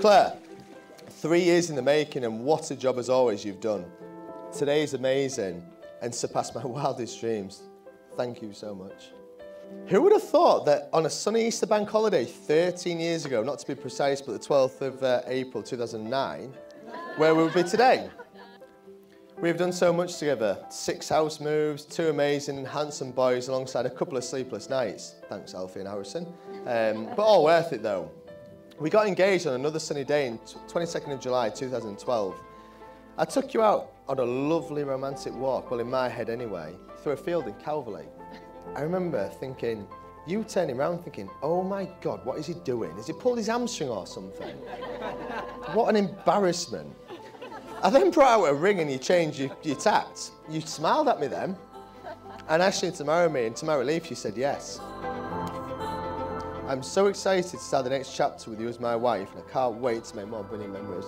Clare, three years in the making, and what a job as always you've done. Today is amazing and surpassed my wildest dreams. Thank you so much. Who would have thought that on a sunny Easter bank holiday 13 years ago, not to be precise, but the 12th of uh, April 2009, where we would be today? We've done so much together. Six house moves, two amazing and handsome boys alongside a couple of sleepless nights. Thanks, Alfie and Harrison. Um, but all worth it though. We got engaged on another sunny day in 22nd of July 2012. I took you out on a lovely romantic walk, well in my head anyway, through a field in Calverley. I remember thinking, you turning around thinking, oh my God, what is he doing? Has he pulled his hamstring or something? what an embarrassment. I then brought out a ring and you changed your, your tact. You smiled at me then and asked you to marry me, and to my relief, you said yes. I'm so excited to start the next chapter with you as my wife, and I can't wait to make more brilliant memories.